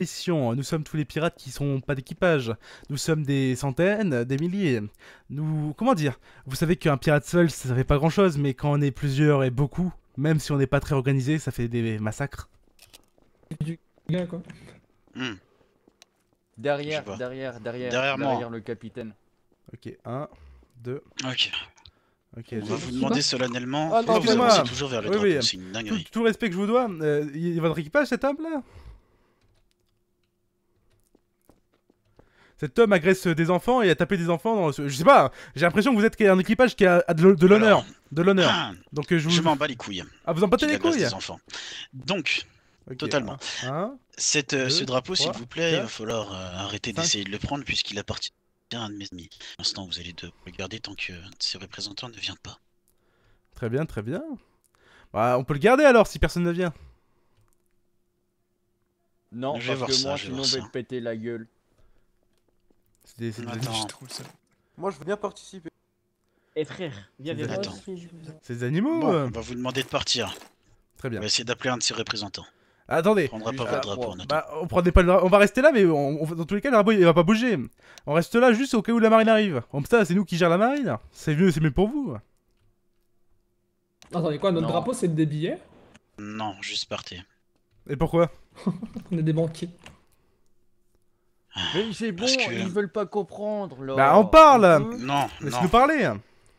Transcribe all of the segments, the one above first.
mission. Nous sommes tous les pirates qui sont pas d'équipage. Nous sommes des centaines, des milliers. Nous, comment dire? Vous savez qu'un pirate seul, ça fait pas grand chose, mais quand on est plusieurs et beaucoup, même si on n'est pas très organisé, ça fait des massacres. Gars, quoi. Hmm. Derrière, derrière, derrière, Derrière moi. le capitaine. Ok, 1, 2, Ok. ok. On va vous demander solennellement. Ah non, vous avancer toujours vers le Oui, drapeau, oui. c'est une Tout, dinguerie. tout le respect que je vous dois, euh, il y a votre équipage cet homme là Cet homme agresse des enfants et a tapé des enfants dans ce... Je sais pas, j'ai l'impression que vous êtes un équipage qui a de l'hon- de l'honneur. De l'honneur. ah, Donc euh, je vous... Je m'en bats les couilles. Ah vous en battez les couilles des enfants. Donc, totalement. un, cette, euh, Deux, ce drapeau, s'il vous plaît, il va falloir euh, arrêter d'essayer de le prendre puisqu'il appartient à un de mes amis. Pour l'instant, vous allez le garder tant que ses représentants ne viennent pas. Très bien, très bien. Bah on peut le garder alors si personne ne vient. Non, Je vais parce voir que ça, moi, je vais sinon, je vais ça. te péter la gueule. C'est des- c'est des- Attends. Moi, je veux bien participer. Eh frère, viens, viens, viens. Attends. c'est des animaux Bon, euh. on va vous demander de partir. Très bien. On va essayer d'appeler un de ses représentants. Attendez. On prendra pas Juste votre drapeau attendant. Bah, on prendrait pas le dra- on va rester là, mais on- on- dans tous les cas, le drapeau il va pas bouger. On reste là juste au cas où la marine arrive. Comme ça, c'est nous qui gère la marine. C'est mieux, c'est mieux pour vous. Attendez, quoi, notre Non. drapeau, c'est des billets? Non, juste partez. Et pourquoi? On est des banquiers. Mais c'est bon, que- ils veulent pas comprendre, là. Bah, on parle. Non, Laisse-nous non. parler.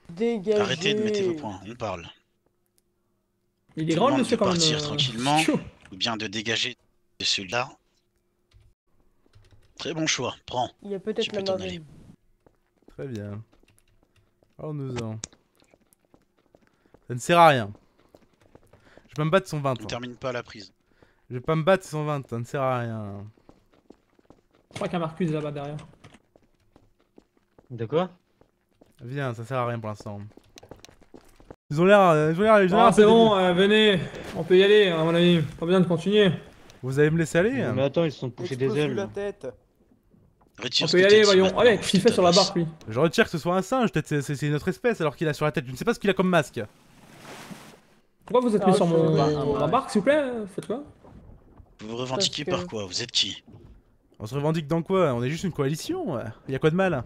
Dégagez. Arrêtez de mettre vos points, on parle. Il est grand, monsieur, quand même. partir tranquillement. Ou bien de dégager de celui-là. Très bon choix, prends. Il y a peut-être Tu la peux t'en marine. Très bien. Oh, nous en. Ça ne sert à rien. Je vais pas me battre son 20. On hein. termine pas la prise. Je vais pas me battre son 20, ça ne sert à rien. Je crois qu'il y a Marcus là-bas derrière. De quoi? Viens, ça sert à rien pour l'instant. Ils ont l'air. euh, Ils ont l'air. ils ont l'air Ah, c'est bon, euh, venez. On peut y aller, à mon avis. Pas besoin de continuer. Vous allez me laisser aller Mais attends, ils se sont poussés des ailes. la tête. Retire On peut y aller, voyons. je qu'est-ce qu'il fait sur la barque, lui Je retire que ce soit un singe, peut-être c'est- c'est c'est notre espèce alors qu'il a sur la tête. Je ne sais pas ce qu'il a comme masque. Pourquoi vous êtes Ah, mis sur mon... ma barque, s'il vous plaît Faites quoi Vous vous revendiquez par quoi? Vous êtes qui? On se revendique dans quoi On est juste une coalition. ouais. Y a quoi de mal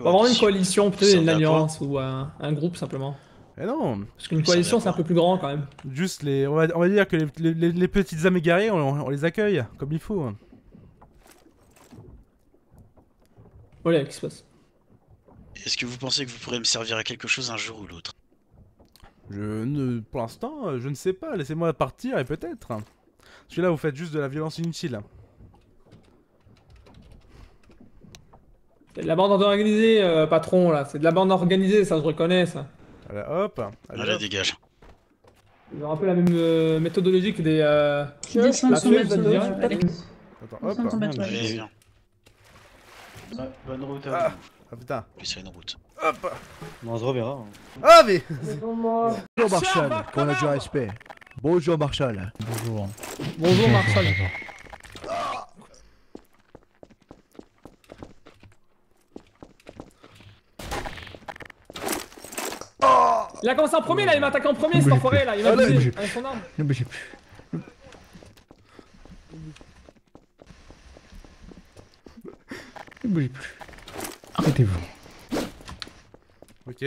On va avoir une coalition, peut-être une alliance ou un, un groupe simplement. Eh non, Parce qu'une coalition c'est un peu plus grand quand même. juste les. On va, on va dire que les, les- les- les petites âmes égarées, on, on les accueille comme il faut. Voilà, qu'est-ce qui se passe Est-ce que vous pensez que vous pourrez me servir à quelque chose un jour ou l'autre? Je ne. Pour l'instant, je ne sais pas. Laissez-moi partir et peut-être. Parce que là, vous faites juste de la violence inutile. C'est de la bande organisée, euh, patron là. C'est de la bande organisée, ça je reconnais ça. Voilà, hop. Allez, Allez, hop. dégage. Ils ont un peu la même euh, méthodologie que des. Euh... Son Suède, bateau, ça. Attends, hop. Allez, viens. Bonne route Ah. Ah putain. Plus sur une route. Hop. On se reverra. hein. Ah mais. Bonjour Marshall, qu'on a du respect? Bonjour Marshall. Bonjour. Bonjour Marshall. Il a commencé en premier là, il m'a attaqué en premier cet enfoiré là, il m'a Allez, visé bougez. avec son arme. Ne bougez plus. Ne bougez plus. Arrêtez-vous. Ok.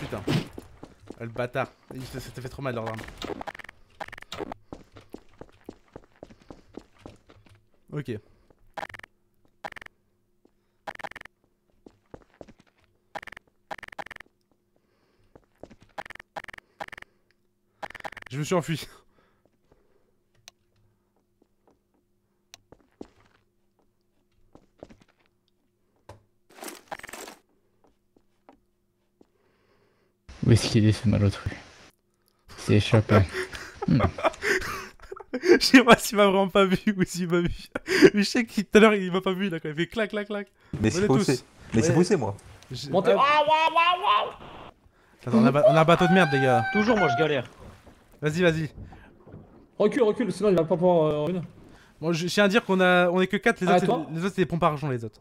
Putain. Ah, le bâtard. Ça ça t'a fait trop mal leur arme. Ok. Je me suis enfui. Où est-ce qu'il est ce malotru C'est échappé. Je sais pas s'il m'a vraiment pas vu ou s'il m'a vu. Mais je sais que tout à l'heure il m'a pas vu là quand il fait clac clac clac. Mais c'est poussé. Mais c'est poussé, moi. Montez. Ah, Attends, on, a, on a un bateau de merde les gars. Toujours, moi je galère. Vas-y vas-y. Recule, recule, sinon il va pas pouvoir euh, revenir. Bon je je tiens à dire qu'on a on est que 4 les Ah, autres toi c'est- les autres c'est des pompes à argent les autres.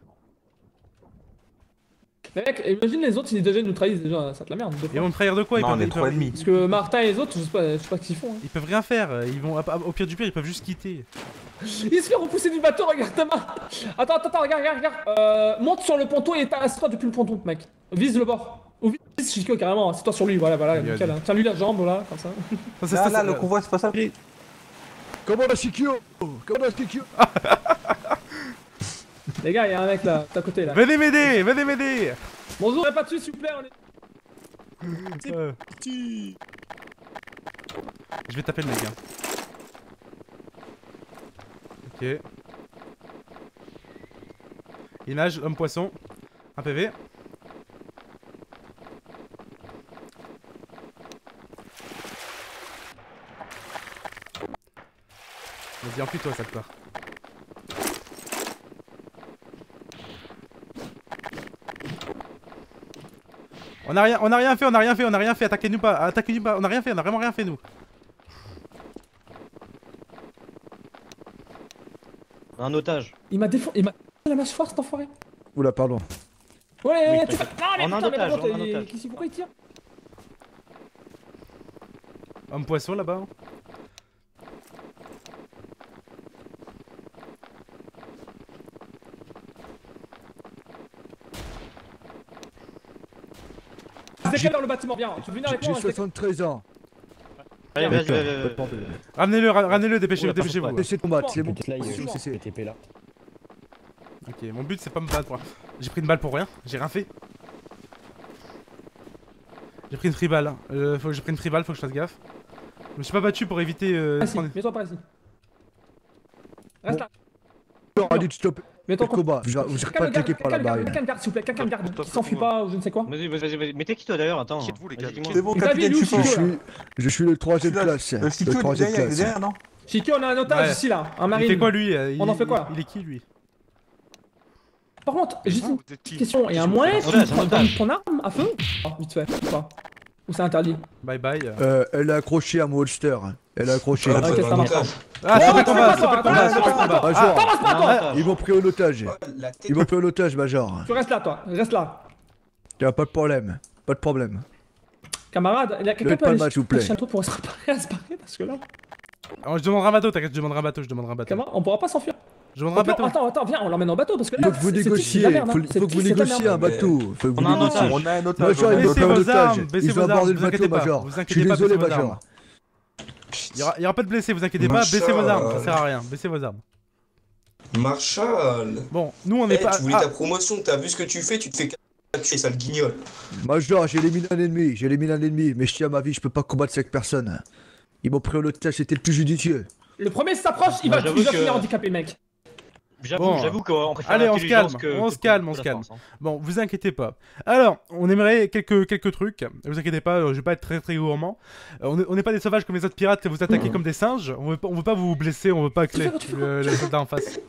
Mec, imagine les autres, ils déjà nous trahissent déjà, ça te la merde. Ils vont me trahir de quoi ils Non, on peuvent, est ils trop peuvent- ennemis. Parce que Martin et les autres, je sais pas, je sais pas ce qu'ils font. hein. Ils peuvent rien faire, ils vont au pire du pire, ils peuvent juste quitter. Il se fait repousser du bateau, regarde ta main Attends, attends, attends, regarde, regarde, regarde Euh, monte sur le ponton et assis-toi depuis le ponton, mec. Vise le bord. Ou vise Chico carrément, c'est toi sur lui, voilà, voilà, nickel. hein. Tiens-lui la jambe, là, comme ça. Ça, ça, Là, ça, là, ça- le convoi, c'est pas ça. Comment va Shikyo Comment va Shikyo Les gars, il y a un mec là, à côté là. Venez m'aider, venez m'aider Bonjour, pas dessus, s'il vous plaît, on est... Euh. Je vais taper le mec. hein. Ok. Image, homme poisson. Un PV. Vas-y, enfuis-toi, ça te part. On a rien, on a rien fait, on a rien fait, on a rien fait, attaquez-nous pas, attaquez-nous pas, on a rien fait, on a vraiment rien fait nous. Un otage. Il m'a défoncé, il m'a... la mâchoire, cet enfoiré Oula, pardon. Ouais, Oui, tu fais... Non, mais en putain, un mais otage, par contre, un pourquoi il tire Homme poisson là-bas. Décale dans le bâtiment, viens, tu veux venir avec moi j'ai on se décale. 73 ans. Allez, vas-y, vas-y, de. Ramenez-le, ra- ramenez-le, dépêchez-vous, dépêchez-vous. pardon, Laissez combattre, c'est bon. TP là. Ok, mon but c'est pas me battre. moi. J'ai pris une balle pour rien, j'ai rien fait. J'ai pris une free balle. Euh, faut, j'ai pris une free balle, faut que je fasse gaffe. Je me suis pas battu pour éviter. Euh, Ah de si, prendre- mets-toi par ici. Reste Bon. là, J'aurais dû stopper combat. Vous vous Quelqu'un pas attaqué par la quelqu'un le garde, marine. quelqu'un garde, s'il vous plaît, quelqu'un garde, qui toi, s'enfuit pas ou je ne sais quoi. Vas-y, vas-y, vas-y, t'es qui toi d'ailleurs? Attends. Qui êtes-vous, les gars. C'est bon, Il t'a capitaine, je suis Je suis, je suis le troisième Celui-là, classe. Le Le Chico, il est troisième derrière, il est classe. derrière, non? Chico, on a un otage ici là, un Il marine. fait quoi lui? Euh, il, On en fait quoi? il, il est qui lui? Par contre, juste une Vous question, il y a un Je vous moyen de prendre ton arme à feu? Ah, vite fait, ou pas? Ou c'est interdit? Bye bye. euh. Euh, elle est accrochée à mon holster. Elle est accrochée. Ah, ok, ça marche. Ah, stop le attends, combat, le attends, combat, le attends, combat. Ah, pas toi otage. Ils m'ont pris en otage. Ils m'ont pris en otage, Major. Tu restes là toi, reste là. Y'a pas de problème. Pas de problème. Camarade, il y a quelqu'un Le peut aller palma, s'il vous plaît. chercher un tour pour se préparer à se barrer parce que là, alors, je demanderai un bateau, t'inquiète, je demanderai un bateau, je demanderai un bateau. camarade, on pourra pas s'enfuir. Je demanderai un Attends, bateau. attends, attends, viens, on l'emmène en bateau parce que Il là, faut que vous c'est- c'est- c'est négociez. Faut hein. C'est- que vous c'est négociez un bateau. Faut que vous On a un négociez. otage. On a un otage. Major, on a un ils m'ont Baissez vos otage. armes, baissez Ils vos armes, vous le inquiétez bateau, pas. Major. Vous Je suis inquiétez pas, désolé, baissez vos Major. armes. Il y aura, il y aura pas de blessés, vous inquiétez pas, baissez vos armes, ça sert à rien, baissez vos armes. Marshall Bon, nous on n'est Eh, pas. tu voulais Ah, ta promotion, t'as vu ce que tu fais, tu te fais tuer, sale guignol. Major, j'ai éliminé un ennemi. J'ai éliminé un ennemi. Mais je tiens à ma vie, je peux pas combattre cette personne. Ils m'ont pris en otage, c'était le plus judicieux. Le premier s'approche, il Moi, va il va que- finir handicapé, mec. J'avoue, Bon. j'avoue qu'on préfère Allez, on se calme, que- on que- se calme, que on se calme. hein. Bon, vous inquiétez pas. Alors, on aimerait quelques, quelques trucs. Vous inquiétez pas, euh, je vais pas être très très gourmand. Euh, on est- on n'est pas des sauvages comme les autres pirates, vous attaquez comme des singes. On veut on veut pas vous blesser, on veut pas fais quoi le, le soldat en face.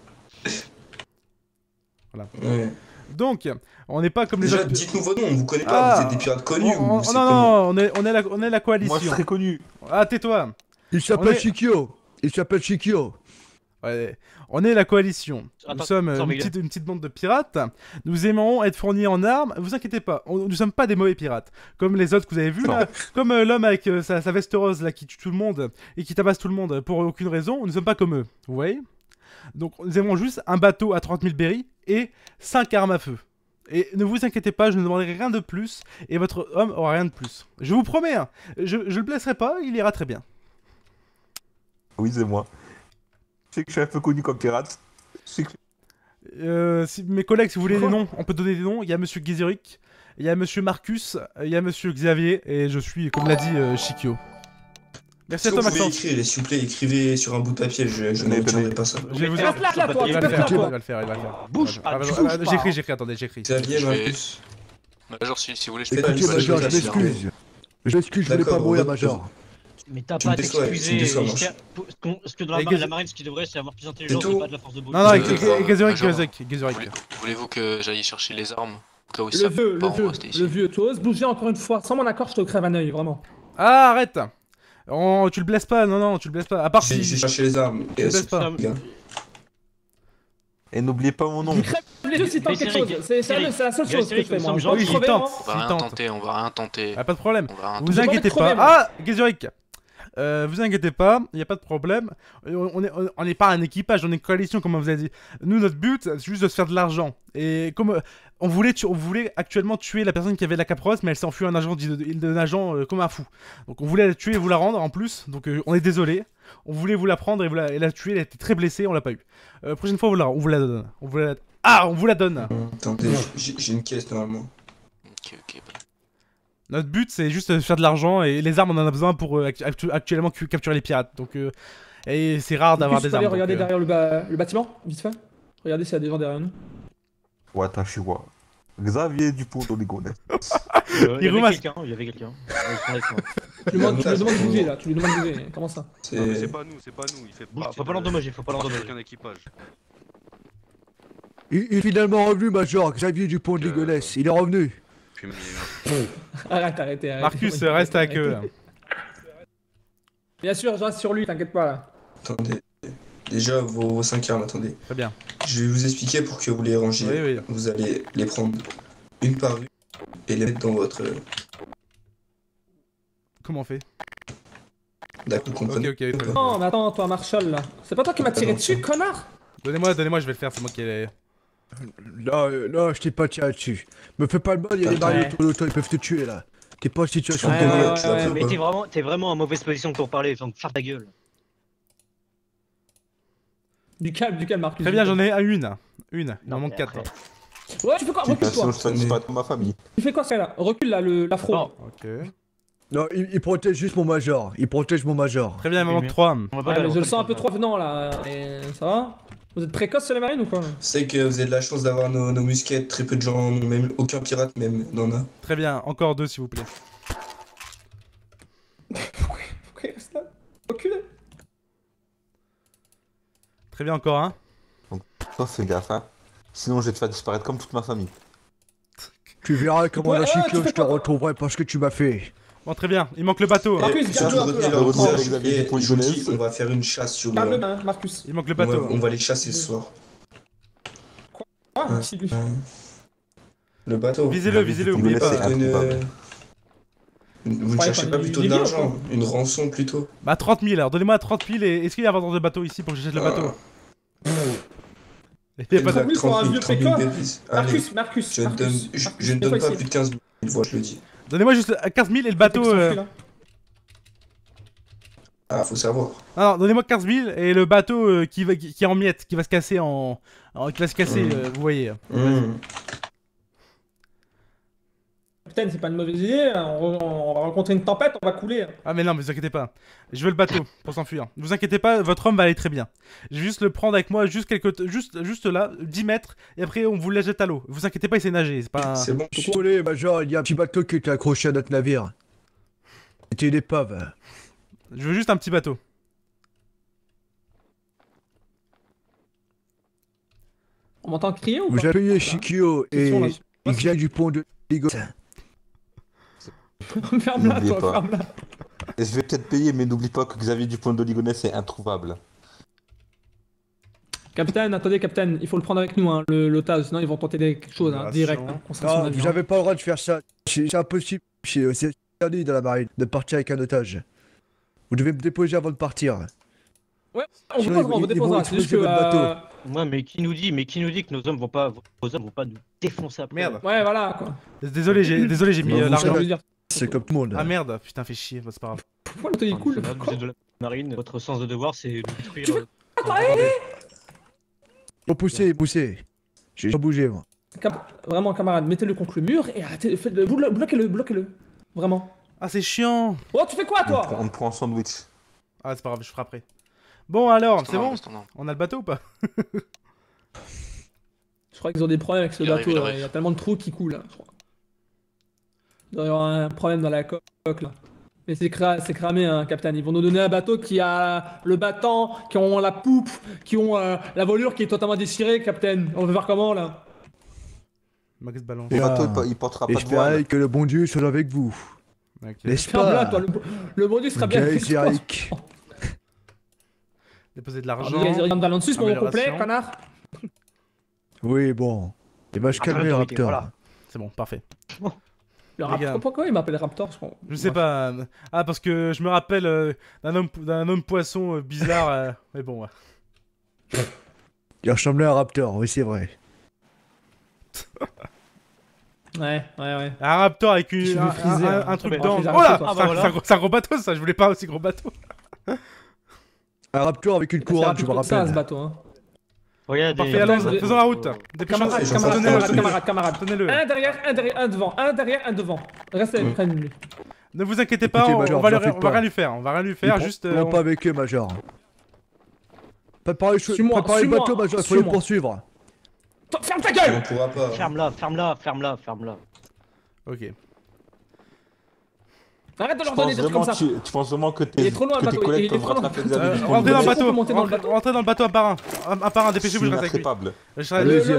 Ouais. Donc, on n'est pas comme les Déjà, autres. dites-nous vos noms, on vous connaît Ah. pas, vous êtes des pirates connus On- on- ou c'est non, comment non, on est, on est la, on est la coalition. Moi, je connu. Ah, tais-toi. Il s'appelle est- Shikyo. Il s'appelle Shikyo. Ouais, on est la coalition. Nous sommes euh, une petite, une petite bande de pirates. Nous aimons être fournis en armes. Vous inquiétez pas, on- nous ne sommes pas des mauvais pirates. Comme les autres que vous avez vus là. Comme euh, l'homme avec euh, sa, sa veste rose là qui tue tout le monde et qui tabasse tout le monde pour aucune raison. Nous ne sommes pas comme eux. Vous voyez? Donc nous aimons juste un bateau à 30 000 berries et 5 armes à feu. Et ne vous inquiétez pas, je ne demanderai rien de plus et votre homme aura rien de plus. Je vous promets, hein, je, je le blesserai pas, il ira très bien. Oui, c'est moi. Je sais que je suis un peu connu comme pirate. Je sais que- Euh, si, mes collègues, si vous voulez des noms, on peut donner des noms. Il y a Monsieur Gizeric, il y a Monsieur Marcus, il y a Monsieur Xavier, et je suis, comme l'a dit, euh, Shikyo. Merci à Est-ce que toi, vous pouvez Maxence. écrire, s'il vous plaît, écrivez sur un bout de papier, je, je ne retiendrai pas ça. Je vais vous toi, Il va le faire, il va le faire, il va le faire. Bouge Ah, pas, bah, ah, bah, pas. J'écris, j'écris, attendez, j'écris. Xavier, Marcus. Major, si, si vous voulez, je peux pas Major, je m'excuse. Je m'excuse, je voulais pas mourir, Major. Mais t'as pas à t'excuser. ce que dans la, marine, ce qui devrait, c'est avoir plus d'intelligence et pas de la force de bouche. Non, non, Gizeric. Voulez- Voulez-vous que j'aille chercher les armes Au cas où Le ça vieux, le vieux, le. Tu oses bouger encore une fois. Sans mon accord, je te crève un œil, vraiment. Ah, arrête Oh, Tu le blesses pas, non, non, tu le blesses pas. À part si... j'ai cherché les armes. Et Tu pas. Et n'oubliez pas mon nom. Il crève les deux, s'ils tentent quelque chose. C'est c'est la c'est la seule chose que je fais, moi. Oui, crever, tente. On va Il rien tente. tenter, on va rien tenter. Ah, pas de problème. On va rien Vous inquiétez pas. Ah, Gezuric euh, vous inquiétez pas, il n'y a pas de problème. Euh, On n'est on pas un équipage, on est une coalition, comme on vous a dit. Nous, notre but, c'est juste de se faire de l'argent. Et comme euh, on voulait, on voulait actuellement tuer la personne qui avait la caprosse, mais elle s'est enfuie un agent, d'un agent euh, comme un fou. Donc on voulait la tuer et vous la rendre en plus. Donc euh, on est désolé. On voulait vous la prendre et, vous la, et la tuer. Elle était très blessée, on l'a pas eu. Euh, prochaine fois, on vous la, on vous la donne. On vous la... Ah, on vous la donne. Attendez, j'ai j'ai une caisse normalement. Ok, ok. Notre but, c'est juste de faire de l'argent et les armes, on en a besoin pour euh, actu- actu- actuellement capturer les pirates. Donc, euh, et c'est rare d'avoir des armes. donc, regarder euh, derrière le, ba- le bâtiment, vite fait. Regardez s'il y a des gens derrière nous. Watashi wa Xavier Dupont d'Oligonet. Euh, Il y Il avait quelqu'un, il y avait quelqu'un. Tu lui demandes, tu lui demandes de bouger là, tu lui demandes de bouger. Comment ça? Non, mais C'est. pas nous, c'est pas nous. Il fait partie faut pas l'endommager, faut pas l'endommager. équipage. Il, est finalement revenu, Major, Xavier Dupont de Euh, Ligonnès. Il est revenu. Arrête, arrêtez, arrêtez. Marcus, reste avec eux. là. Bien sûr, je reste sur lui, t'inquiète pas là. Attendez. Déjà, vos, vos 5 armes, attendez. Très bien. Je vais vous expliquer pour que vous les rangiez. Oui, oui. Vous allez les prendre une par une et les mettre dans votre. Comment on fait? D'accord, Ok, comprenez ok. très bien. Non, mais attends, toi, Marshall là. C'est pas toi qui m'as tiré dessus, connard? Donnez-moi, donnez-moi, je vais le faire. C'est moi qui ai. Là, euh, là, je t'ai pas tiré dessus. Me fais pas le mal, il y a des barrières autour de toi, ils peuvent te tuer là. T'es pas en situation Ouais, de ouais, ouais, Mais t'es vraiment, t'es vraiment en mauvaise position pour parler, donc ferme ta gueule. Du calme, du calme, Marcus. Très bien, j'en ai un, une. Une. Il Non, manque mais 4. après- Ouais, tu fais quoi? Recule Sinon, toi je satisfais pas ma famille. Tu fais quoi, ça là? Recule là, le- l'afro. Non. Ok. Non, il, il protège juste mon Major. Il protège mon Major. Très bien, il Ok, manque bien. 3. On va pas Ouais, aller mais au je le sens un peu téléphone. trop venant là. Et ça va Vous êtes précoce sur les marines ou quoi C'est que vous avez de la chance d'avoir nos, nos musquettes, très peu de gens même aucun pirate même n'en a. Très bien, encore deux, s'il vous plaît. Pourquoi il reste là? Reculez Très bien, encore un. Toi, fais gaffe, hein. Sinon, je vais te faire disparaître comme toute ma famille. Tu verras comment Ouais, la chiclo fais je te retrouverai parce que tu m'as fait. Bon, très bien. Il manque le bateau. hein. Marcus, on va faire une chasse sur le. hein, Marcus. Il manque le On va, bateau. on va les chasser ce soir. Ah, Ouais. si- Le bateau. Visez-le, visez-le, Vous oubliez pas. Vous ne cherchez pas plutôt de l'argent, quoi. une rançon plutôt. Bah, 30 000. Alors, donnez-moi 30 000. Et est-ce qu'il y a un vendeur de bateau ici pour que j'achète le bateau Il y a pas de- 30 000 pour un 30 000, vieux 30 000 précoce. pépices. Allez, Marcus, Marcus. je ne donne, Marcus, je, Marcus, je ne viens donne pas plus de 15 000 fois, je le dis. Donnez-moi juste 15 000 et le bateau. Euh. Ah, faut savoir. Non, non, donnez-moi 15 000 et le bateau euh, qui, va, qui, qui est en miettes, qui va se casser en. en- qui va se casser, Mm. euh, vous voyez. Mmh. Capitaine, c'est pas une mauvaise idée. hein. On, on va rencontrer une tempête, on va couler. Ah, mais non, mais vous inquiétez pas. Je veux le bateau pour s'enfuir. Vous inquiétez pas, votre homme va aller très bien. Je vais juste le prendre avec moi, juste, quelques juste, juste là, 10 mètres, et après on vous la jette à l'eau. Vous inquiétez pas, il sait nager. C'est pas. C'est bon. Désolé, Major, il y a un petit bateau qui était accroché à notre navire. C'était une épave. Je veux juste un petit bateau. On m'entend crier ou Vous pas? avez payé Shikio et Question, là. Xavier Dupont de Ligonnès. Ferme-la, N'oubliez toi, pas. ferme-la. Et je vais peut-être payer, mais n'oublie pas que Xavier Dupont de Ligonnès est introuvable. Capitaine, attendez, capitaine, il faut le prendre avec nous, hein, le- l'otage, sinon ils vont tenter des- quelque chose, hein, direct. Hein, concentration Non, d'avion. vous avez pas le droit de faire ça. C'est c'est impossible. C'est c'est interdit dans la marine de partir avec un otage. Vous devez me déposer avant de partir. Ouais, on vous Sinon, posera, ils- on vous ils déposera. vont C'est juste que. exploser votre euh, Ouais, mais qui nous dit, mais qui nous dit que nos hommes vont pas, vos hommes vont pas nous défoncer après Merde. Ouais, voilà quoi. Désolé, j'ai désolé, j'ai mis Non, euh, vous l'argent. Savez- dire. C'est comme tout le monde. Ah merde, putain, fait chier, bah, c'est pas grave. Pourquoi il est cool Vous êtes de la marine, votre sens de devoir, c'est de détruire. Tu veux- euh, Ah, hé, hé Faut pousser, pousser. J'ai pas bougé, moi. Vraiment, camarade, mettez-le contre le mur et arrêtez, faites-le, blo- bloquez-le, bloquez-le. Vraiment. Ah, c'est chiant. Oh, tu fais quoi On prend, toi on prend un sandwich. Ah, c'est pas grave, je frapperai. Bon, alors, c'est bon. On a le bateau ou pas? Je crois qu'ils ont des problèmes avec ce Il arrive, bateau il là. arrive. Il y a tellement de trous qui coulent là, je crois. Il doit y avoir un problème dans la co- coque là. Mais c'est cra- c'est cramé, hein, capitaine. Ils vont nous donner un bateau qui a le battant, qui ont la poupe, qui ont euh, la voilure qui est totalement déchirée, capitaine. On va faire comment là Max balance. Le Et bateau, il po- il portera pas de voile. que le bon Dieu soit avec vous. Ok. N'est-ce Ferme-la, pas toi. Le, le bon Dieu sera bien avec toi. Gaiseric Déposer de l'argent. les Gaiseric dans l'Ansus, mon complet, connard. Oui, bon. Il va se calmer, le Raptor. voilà. C'est bon, parfait. Le Raptor, pourquoi il m'appelle Raptor je crois Je sais pas. Ah, parce que je me rappelle euh, d'un homme, d'un homme poisson euh, bizarre. euh, Mais bon, ouais. Il ressemblait à un Raptor, oui, c'est vrai. Ouais, ouais, ouais. Un raptor avec une, un, vais friser, un- hein. un truc dans. Oh là. C'est un- Ah, voilà. c'est un gros- c'est un gros bateau ça, je voulais pas aussi gros bateau. Un Raptor avec une C'est couronne, je me comme ça, ce rappelle. bateau. Hein. Regarde, Parfait, des- allons, de- faisons la route. Dépêchons. Camarade, Tenez-le, camarade, tenez-le. camarade, camarade, camarade. Tenez-le. Un derrière, un derrière, un devant, un derrière, un devant. Restez près de lui. Ne vous inquiétez pas, Écoutez, on, Major, on va, le- faites on va rien lui faire. On va rien lui faire, juste. prend euh, on- pas avec eux, Major. Préparez, préparez le suis-moi, bateau, Major, il faut les poursuivre. Ferme ta On gueule pourra pas. Ferme-la, ferme-la, ferme-la, ferme-la. Ok. Arrête de Tu leur donner penses, des trucs comme ça. tu, tu penses vraiment que Il tes, est trop loin, que le tes bateau, il collègues est peuvent trop loin. rattraper Euh, Euh, rentrez dans le bateau. rentrez- bateau Rentrez dans le bateau un par un. Un, par un, dépêchez-vous, je reste avec lui.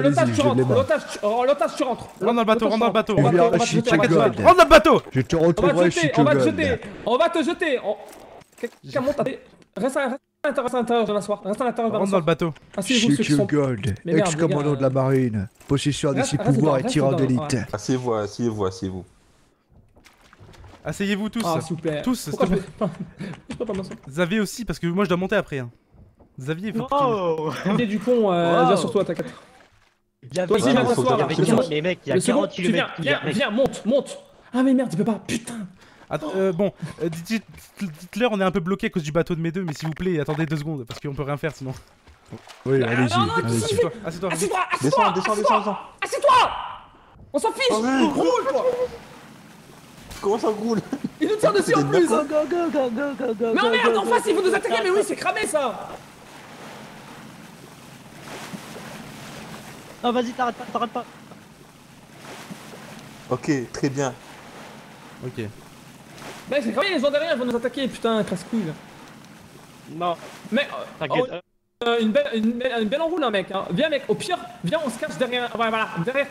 L'otage, tu rentres. L'otage, tu- oh, l'otage, tu rentres. Rentre dans le bateau, rentre dans le bateau. Rentre dans le bateau Je te On va te retrouverai on va te jeter. On va te jeter. Quelqu'un monte à... Reste à reste à l'intérieur, reste à l'intérieur, je vais m'asseoir. Reste à l'intérieur, je vais Rentre dans le bateau. Sont... Gold, ex-commandant de la marine, possesseur de reste- ses reste pouvoirs et dedans, d'élite. Asseyez-vous, asseyez-vous, asseyez-vous. Asseyez-vous tous. Ah, s'il vous plaît. Tous, Pourquoi je peux pas Xavier aussi, parce que moi je dois monter après. hein. Xavier, il faut que tu- Oh L'idée du pont, euh, Wow. viens sur toi, t'inquiète. Il y a Toi aussi, il viens t'asseoir, il y là. avait Le 40 second- mais mec, il y a Le second, 40 tu viens, km. viens, viens, monte, monte. Ah mais merde, tu peux pas, putain. Attends, euh, bon, euh, dites- dites-leur, on est un peu bloqué à cause du bateau de mes deux, mais s'il vous plaît, attendez deux secondes, parce qu'on peut rien faire sinon. Oui, Ah, allez-y, non, non, allez-y. Assieds-toi, assieds-toi. Assieds-toi, Descends, assieds-toi, descends, assieds-toi, descends, descends. assieds-toi On s'en fiche Vas-y. Roule, toi Comment ça roule Il nous tire dessus en plus n'importe- Mais en merde, en face, ils vont nous attaquer, mais oui, c'est cramé ça Non, vas-y, t'arrêtes pas, t'arrêtes pas. Ok, très bien. Ok. Mec, c'est cramé, les gens derrière vont nous attaquer, putain, casse-couille. là. Non, Mec, t'inquiète. oh, euh, une, belle, une, belle, une belle enroule, hein, mec. Hein. Viens, mec, au pire, viens, on se cache derrière. Ouais, voilà, derrière.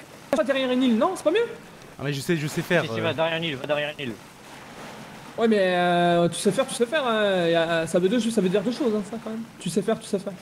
Derrière une île, non C'est pas mieux? Ah, mais je sais, je sais faire. Si, si, euh, va derrière île, va derrière île. Ouais, mais euh, tu sais faire, tu sais faire. Hein. ça, veut deux, ça veut dire deux choses, hein, ça, quand même. Tu sais faire, tu sais faire.